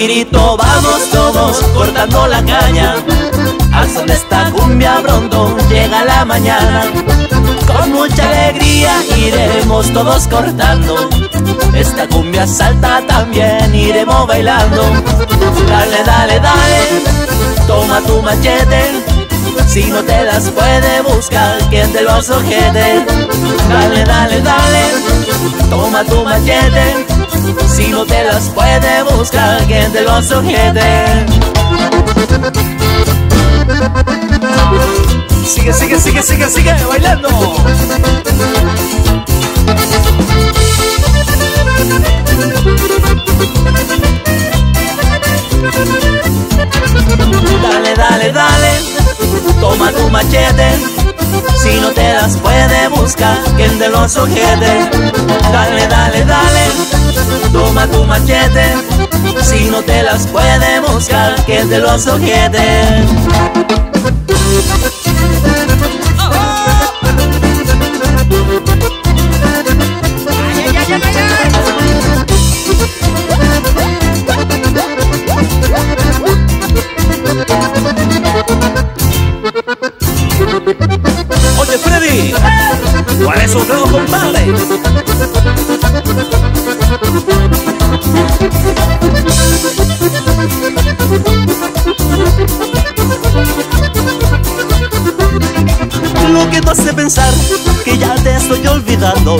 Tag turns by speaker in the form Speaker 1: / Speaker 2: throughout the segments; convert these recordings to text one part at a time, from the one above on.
Speaker 1: Paquirito, vamos todos cortando la caña. Al son de esta cumbia pronto llega la mañana. Con mucha alegría iremos todos cortando. Esta cumbia salta también, iremos bailando. Dale, dale, dale, toma tu machete. Si no te las puede buscar, quien te lo sujete. Dale, dale, dale, toma tu machete. Si no te las puede buscar, quien te lo sujete. Sigue, sigue, sigue, sigue, sigue bailando. Dale, dale, dale, toma tu machete. Si no te las puede buscar, quien te lo sujete. Dale, dale, dale, toma tu machete. Si no te las puede buscar, quien te lo sujete. ¿Cuál es su nuevo compadre? Lo que te hace pensar que ya te estoy olvidando.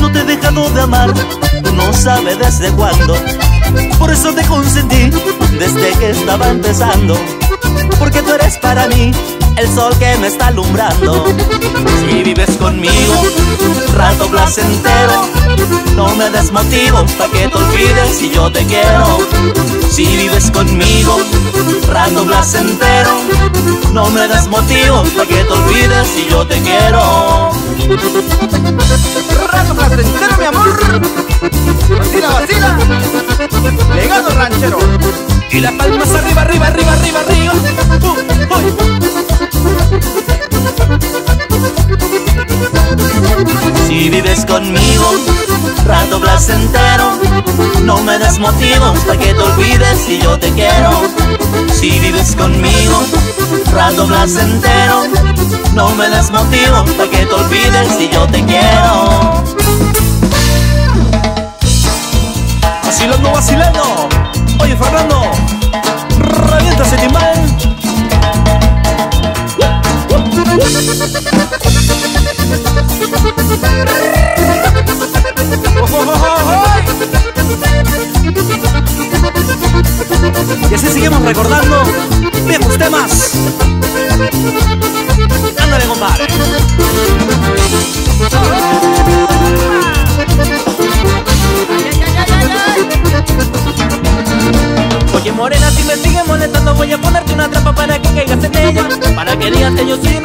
Speaker 1: No te he dejado de amar, no sabe desde cuándo. Por eso te consentí desde que estaba empezando. Porque tú eres para mí el sol que me está alumbrando Si vives conmigo, rato placentero No me des motivos para que te olvides si yo te quiero Si vives conmigo, rato placentero No me des motivos para que te olvides si yo te quiero
Speaker 2: Rato placentero, mi amor. Vacila, vacila. Legado ranchero.
Speaker 1: Y las palmas arriba, arriba, arriba, arriba, arriba conmigo, rato placentero No me des motivos para que te olvides si yo te quiero. Si vives conmigo, rato placentero No me des motivos para que te olvides si yo te quiero. Vacilando, vacilando Oye Fernando,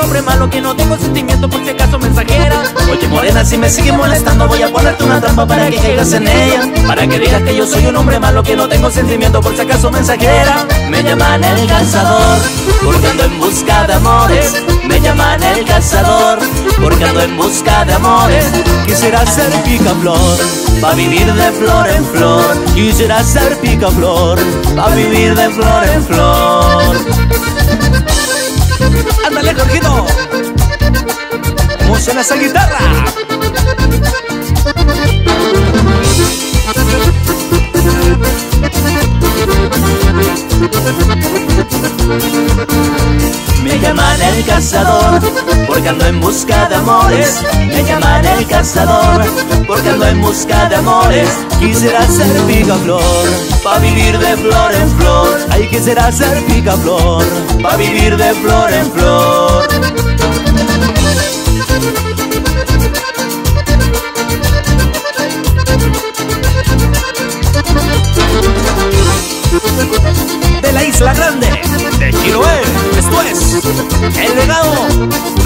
Speaker 1: hombre malo que no tengo sentimiento por si acaso mensajera. Oye morena, si me sigues molestando voy a ponerte una trampa para que caigas en ella. Para que digas que yo soy un hombre malo que no tengo sentimiento por si acaso mensajera. Me llaman el cazador porque ando en busca de amores. Me llaman el cazador porque ando en busca de amores. Quisiera ser picaflor Pa' vivir de flor en flor. Quisiera ser picaflor Pa' vivir de flor en flor suena esa guitarra? Me llaman el cazador porque ando en busca de amores. Me llaman el cazador porque ando en busca de amores. Quisiera ser picaflor pa vivir de flor en flor. Ay, quisiera ser picaflor pa vivir de flor en flor. El legado.